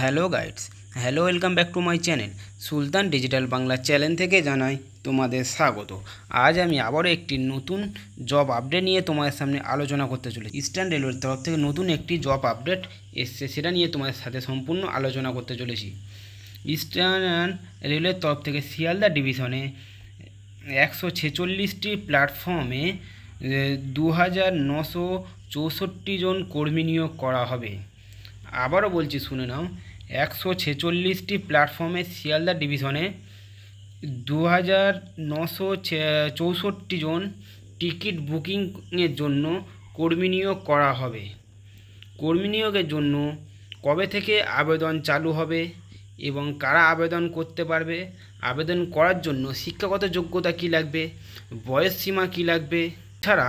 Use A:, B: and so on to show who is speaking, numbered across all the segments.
A: Hello guys, hello, welcome back to my channel. Sultan digital Bangla channel থেকে জানাই তোমাদের স্বাগত। আজ আমি আবারও একটি নতুন জব আপডেট নিয়ে তোমাদের সামনে আলোচনা করতে চলেছি। ইস্টার্ন রেলওয়ের তরফ থেকে নতুন একটি জব আপডেট এসছে সেটা নিয়ে তোমাদের সাথে সম্পূর্ণ আলোচনা করতে চলেছি। ইস্টার্ন রেলওয়ের তরফ থেকে শিয়ালদা ডিভিশনে একশো ছেচল্লিশটি প্ল্যাটফর্মে দু হাজার নশো চৌষট্টি জন কর্মী নিয়োগ করা হবে। আবারও বলছি, শুনে নাও। একশো ছেচল্লিশটি প্ল্যাটফর্মে শিয়ালদা ডিভিশনে দু হাজার নশো চৌষট্টি জন টিকিট বুকিংয়ের জন্য কর্মী নিয়োগ করা হবে। কর্মী নিয়োগের জন্য কবে থেকে আবেদন চালু হবে এবং কারা আবেদন করতে পারবে? আবেদন করার জন্য শিক্ষাগত যোগ্যতা কী লাগবে? বয়স সীমা কী লাগবে? ছাড়া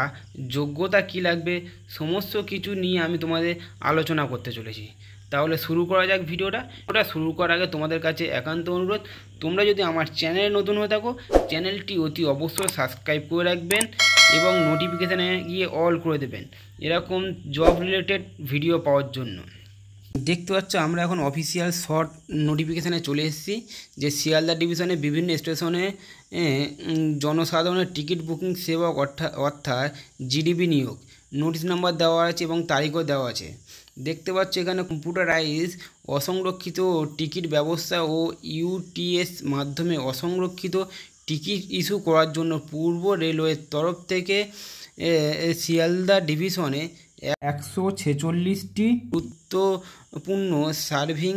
A: যোগ্যতা কি লাগবে, সমস্ত কিছু নিয়ে আমি তোমাদের আলোচনা করতে চলেছি। তাহলে শুরু করা যাক ভিডিওটা। ওটা শুরু করার আগে তোমাদের কাছে একান্ত অনুরোধ, তোমরা যদি আমার চ্যানেলে নতুন হয়ে থাকো, চ্যানেলটি অতি অবশ্যই সাবস্ক্রাইব করে রাখবেন এবং নোটিফিকেশানে গিয়ে অল করে দেবেন। এরকম জব রিলেটেড ভিডিও পাওয়ার জন্য। দেখতে পাচ্ছ, আমরা এখন অফিসিয়াল শর্ট নোটিফিকেশানে চলে এসেছি যে শিয়ালদা ডিভিশনে বিভিন্ন স্টেশনে জনসাধারণের টিকিট বুকিং সেবক অর্থাৎ জিডিপি নিয়োগ। নোটিশ নাম্বার দেওয়া আছে এবং তারিখও দেওয়া আছে। দেখতে পাচ্ছ, এখানে কম্পিউটারাইজ অসংরক্ষিত টিকিট ব্যবস্থা ও ইউটিএস মাধ্যমে অসংরক্ষিত টিকিট ইস্যু করার জন্য পূর্ব রেলওয়ের তরফ থেকে শিয়ালদা ডিভিশনে একশো ছেচল্লিশটি গুরুত্বপূর্ণ সার্ভিং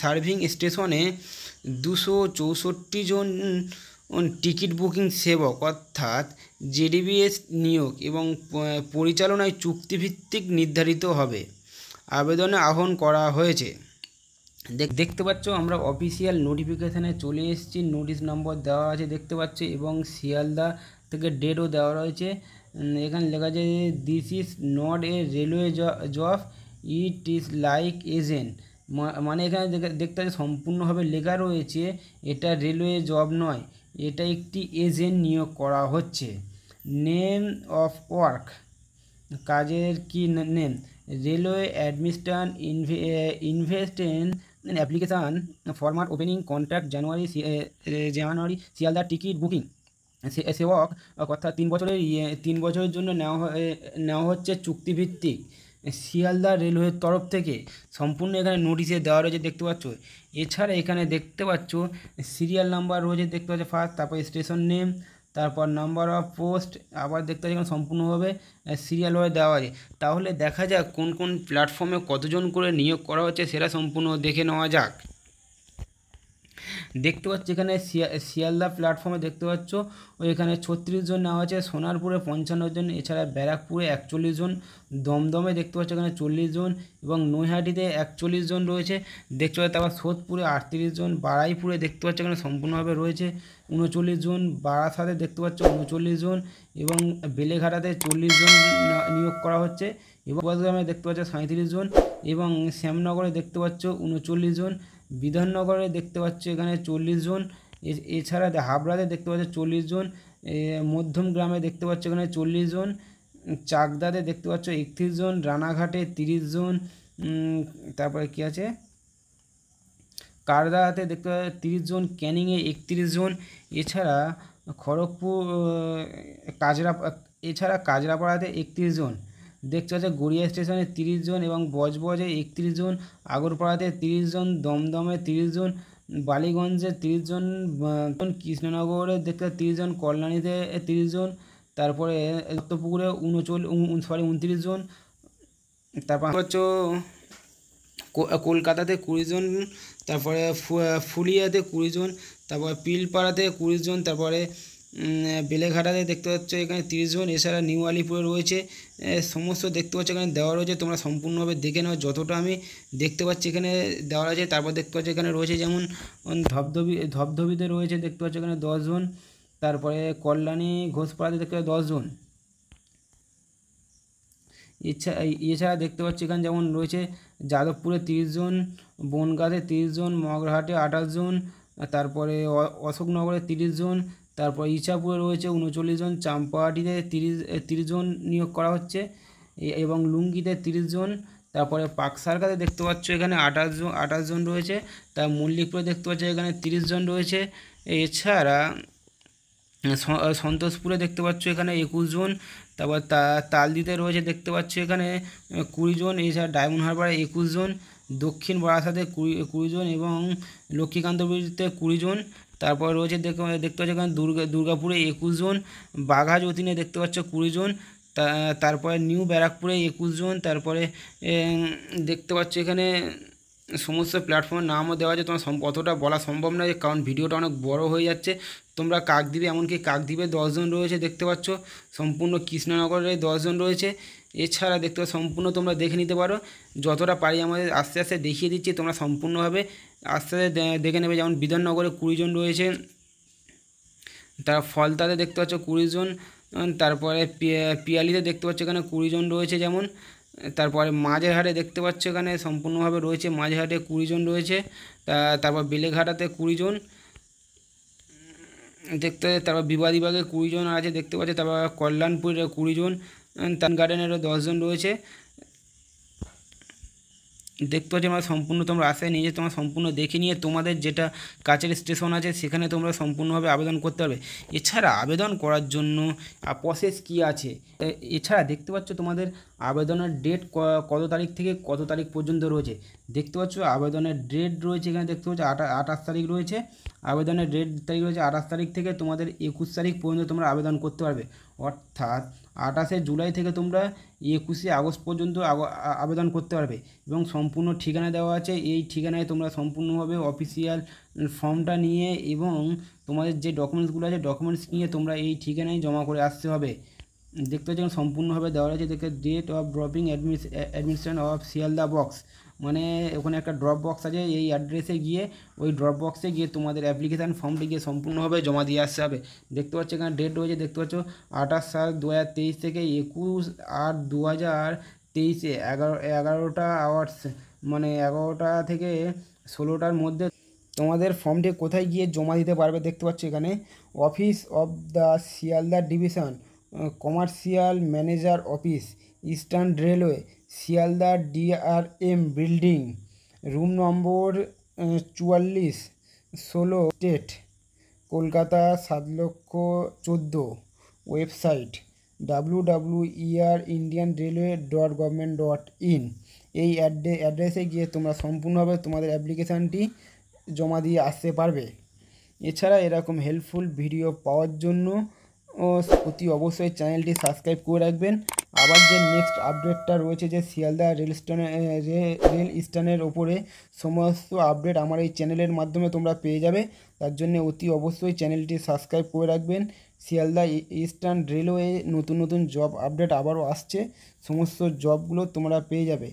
A: সার্ভিং স্টেশনে দুশো চৌষট্টি জন টিকিট বুকিং সেবক, অর্থাৎ জেডিবিএস নিয়োগ এবং পরিচালনায় চুক্তিভিত্তিক নির্ধারিত হবে। আবেদনে আহ্বান করা হয়েছে। দেখতে পাচ্ছ, আমরা অফিসিয়াল নোটিফিকেশানে চলে এসেছি। নোটিশ নম্বর দেওয়া আছে, দেখতে পাচ্ছ, এবং শিয়ালদা থেকে ডেটও দেওয়া রয়েছে। এখানে লেখা আছে this is not a railway job it is like agent মানে এখানে দেখতে পাচ্ছি সম্পূর্ণভাবে লেখা রয়েছে, এটা রেলওয়ে জব নয়, এটা একটি এজেন্ট নিয়োগ করা হচ্ছে। নেম অফ ওয়ার্ক কাজের কি নেম রেলওয়ে অ্যাডমিনিস্ট্রেশন ইনভেস্টেন অ্যাপ্লিকেশান ফরমাট ওপেনিং কন্ট্রাক্ট জানুয়ারি জানুয়ারি শিয়ালদার টিকিট বুকিং সেবক অর্থাৎ তিন বছরের ইয়ে তিন বছরের জন্য নেওয়া নেওয়া হচ্ছে চুক্তিভিত্তিক শিয়ালদা রেলওয়ের তরফ থেকে। সম্পূর্ণ এখানে নোটিশে দেওয়া রয়েছে, দেখতে পাচ্ছ? এছাড়া এখানে দেখতে পাচ্ছ, সিরিয়াল নাম্বার রয়েছে, দেখতে পাচ্ছ ফার্স্ট তারপর স্টেশন নেম তারপর নাম্বার অফ পোস্ট আবার দেখতে পাচ্ছি এখানে সম্পূর্ণভাবে সিরিয়ালভাবে দেওয়া আছে। তাহলে দেখা যাক কোন কোন প্ল্যাটফর্মে কতজন করে নিয়োগ করা হচ্ছে, সেটা সম্পূর্ণ দেখে নেওয়া যাক। দেখতে পাচ্ছি এখানে শিয়ালদা প্ল্যাটফর্মে দেখতে পাচ্ছ এখানে ছত্রিশ জন নেওয়া আছে, সোনারপুরে পঞ্চান্ন জন, এছাড়া ব্যারাকপুরে একচল্লিশ জন, দমদমে দেখতে পাচ্ছ, এখানে চল্লিশ জন, এবং নৈহাটিতে একচল্লিশ জন রয়েছে, দেখতে পাচ্ছি, তারপর সোদপুরে আটত্রিশ জন, বারাইপুরে দেখতে পাচ্ছ, এখানে সম্পূর্ণভাবে রয়েছে, উনচল্লিশ জন, বারাসাতে দেখতে পাচ্ছ, উনচল্লিশ জন, এবং বেলেঘাটাতে চল্লিশ জন নিয়োগ করা হচ্ছে, এবং দেখতে পাচ্ছ সাঁত্রিশ জন, এবং শ্যামনগরে দেখতে পাচ্ছ, উনচল্লিশ জন বিধাননগরে দেখতে পাচ্ছ এখানে চল্লিশ জন। এছাড়া হাবড়াতে দেখতে পাচ্ছ চল্লিশ জন। মধ্যম গ্রামে দেখতে পাচ্ছ এখানে চল্লিশ জন। চাকদাতে দেখতে পাচ্ছ একত্রিশ জন। রানাঘাটে তিরিশ জন। তারপরে কী আছে? কারদাতে দেখতে পাচ্ছ তিরিশ জন। ক্যানিংয়ে একত্রিশ জন। এছাড়া খড়গপুর কাজরা, এছাড়া কাজরাপাড়াতে একত্রিশ জন। দেখতে পাচ্ছে গড়িয়া স্টেশনে তিরিশ জন এবং বজবজে একত্রিশ জন, আগরপাড়াতে তিরিশ জন, দমদমে তিরিশ জন, বালিগঞ্জে তিরিশ জন কৃষ্ণনগরে দেখতে তিরিশ জন, কল্যাণীতে তিরিশ জন, তারপরে দত্তপুকুরে উনচল্লিশ সরি উনত্রিশ জন, তারপর হচ্ছে কলকাতাতে কুড়ি জন, তারপরে ফুলিয়াতে কুড়ি জন, তারপরে পিলপাড়াতে কুড়ি জন, তারপরে বেলেঘাটাতে দেখতে পাচ্ছ এখানে তিরিশ জন, এছাড়া নিউ আলিপুরে রয়েছে। সমস্ত দেখতে পাচ্ছ এখানে দেওয়া রয়েছে, তোমরা সম্পূর্ণভাবে দেখে নাও যতটা আমি দেখতে পাচ্ছি এখানে দেওয়া রয়েছে। তারপর দেখতে পাচ্ছি এখানে রয়েছে যেমন ধবধবি, ধবধবিতে রয়েছে দেখতে পাচ্ছ এখানে দশজন তারপরে কল্যাণী ঘোষপাড়াতে দেখতে পাচ্ছি দশজন এছাড়া এছাড়া দেখতে পাচ্ছি এখানে যেমন রয়েছে যাদবপুরে তিরিশ জন, বনগাঁতে তিরিশ জন, মগরাহাটে আঠাশ জন, তারপরে অশোকনগরে তিরিশ জন তারপর ইছাপুরে রয়েছে উনচল্লিশ জন, চাম্পাহাটিতে তিরিশ তিরিশ জন নিয়োগ করা হচ্ছে এবং লুঙ্গিতে তিরিশ জন, তারপরে পাক সার্কাসে দেখতে পাচ্ছ এখানে আঠাশ জন আঠাশ জন রয়েছে, তার মল্লিকপুরে দেখতে পাচ্ছ এখানে তিরিশ জন রয়েছে, এছাড়া সন্তোষপুরে দেখতে পাচ্ছ এখানে একুশ জন, তারপর তালদিতে রয়েছে দেখতে পাচ্ছ এখানে কুড়ি জন, এছাড়া ডায়মন্ড হারবারে একুশ জন, দক্ষিণ বারাসাতে কুড়ি কুড়ি জন, এবং লক্ষ্মীকান্তপুরীতে কুড়ি জন তারপর রয়েছে দেখতে দেখতে পাচ্ছ এখানে দুর্গা, দুর্গাপুরে একুশ জন বাঘা যতীনে দেখতে পাচ্ছ কুড়ি জন তারপরে নিউ ব্যারাকপুরে একুশ জন, তারপরে দেখতে পাচ্ছ এখানে সমস্ত প্ল্যাটফর্মের নামও দেওয়া আছে, তোমার অতটা বলা সম্ভব নয়, কারণ ভিডিওটা অনেক বড় হয়ে যাচ্ছে। তোমরা কাকদ্বীপে, এমনকি কাকদ্বীপে দশজন রয়েছে, দেখতে পাচ্ছ। সম্পূর্ণ কৃষ্ণনগরে দশজন রয়েছে। এছাড়া দেখতে সম্পূর্ণ তোমরা দেখে নিতে পারো। যতটা পারি আমাদের আস্তে আস্তে দেখিয়ে দিচ্ছি, তোমরা সম্পূর্ণভাবে আস্তে আস্তে দেখে নেবে যেমন বিধাননগরে কুড়িজন রয়েছে। তার ফলতাতে দেখতে পাচ্ছ কুড়ি জন উম, তারপরে পিয়া- পিয়ালিতে দেখতে পাচ্ছ এখানে কুড়ি জন রয়েছে যেমন। তারপরে মাঝেরহাটে দেখতে পাচ্ছ এখানে সম্পূর্ণভাবে রয়েছে মাঝেরহাটে কুড়ি জন রয়েছে তারপর বেলেঘাটাতে কুড়ি জন দেখতে তারপর বিবাদীবাগে কুড়ি জন আছে দেখতে পাচ্ছ। তারপর কল্যাণপুরে কুড়ি জন তান গার্ডেনেরও দশজন রয়েছে। দেখতে পাচ্ছ আমরা সম্পূর্ণ তোমরা আশায় নিয়ে তোমরা সম্পূর্ণ দেখে নিয়ে তোমাদের যেটা কাছের স্টেশন আছে সেখানে তোমরা সম্পূর্ণভাবে আবেদন করতে পারবে। এছাড়া আবেদন করার জন্য প্রসেস কি আছে? এছাড়া দেখতে পাচ্ছ তোমাদের আবেদনের ডেট কত তারিখ থেকে কত তারিখ পর্যন্ত রয়েছে। দেখতে পাচ্ছ আবেদনের ডেট রয়েছে এখানে দেখতে পাচ্ছ আঠাশ তারিখ রয়েছে। আবেদনের ডেট তারিখ রয়েছে আঠাশ তারিখ থেকে তোমাদের একুশ তারিখ পর্যন্ত তোমরা আবেদন করতে পারবে। অর্থাৎ আঠাশে জুলাই থেকে তোমরা একুশে আগস্ট পর্যন্ত আবেদন করতে পারবে। এবং সম্পূর্ণ ঠিকানা দেওয়া আছে। এই ঠিকানায় তোমরা সম্পূর্ণভাবে অফিসিয়াল ফর্মটা নিয়ে এবং তোমাদের যে ডকুমেন্টসগুলো আছে ডকুমেন্টস নিয়ে তোমরা এই ঠিকানায় জমা করে আসতে হবে। দেখতে পাচ্ছি সম্পূর্ণভাবে দেওয়া আছে দেখে date of dropping admission of Sealdah box মানে ওখানে একটা ড্রপ বক্স আছে, এই অ্যাড্রেসে গিয়ে ওই ড্রপ বক্সে গিয়ে তোমাদের অ্যাপ্লিকেশান ফর্মটি গিয়ে সম্পূর্ণভাবে জমা দিয়ে আসতে হবে। দেখতে পাচ্ছ এখানে ডেট রয়েছে, দেখতে পাচ্ছ আঠাশ সাত দু থেকে একুশ আট দু হাজার তেইশে, এগারো, এগারোটা আওয়ার্স মানে এগারোটা থেকে ষোলোটার মধ্যে তোমাদের ফর্মটি কোথায় গিয়ে জমা দিতে পারবে দেখতে পাচ্ছ এখানে। Office of the Sealdah division commercial manager office eastern railway Sealdah DRM building, room number চুয়াল্লিশ, ষোলো স্টেট কলকাতা সাত লক্ষ চোদ্দ, website W W ER Indian railway dot government dot in এই অ্যাড্রে অ্যাড্রেসে গিয়ে তোমরা সম্পূর্ণভাবে তোমাদের অ্যাপ্লিকেশানটি জমা দিয়ে আসতে পারবে। এছাড়া এরকম হেল্পফুল ভিডিও পাওয়ার জন্য অতি অবশ্যই চ্যানেলটি সাবস্ক্রাইব করে রাখবেন। আবার যে নেক্সট আপডেটটা রয়েছে যে শিয়ালদা রেল স্টেশনে রেল স্টেশনের ওপরে সমস্ত আপডেট আমার এই চ্যানেলের মাধ্যমে তোমরা পেয়ে যাবে। তার জন্য অতি অবশ্যই চ্যানেলটি সাবস্ক্রাইব করে রাখবেন। শিয়ালদা ইস্টার্ন রেলওয়ে নতুন নতুন জব আপডেট আবারও আসছে। সমস্ত জবগুলো তোমরা পেয়ে যাবে।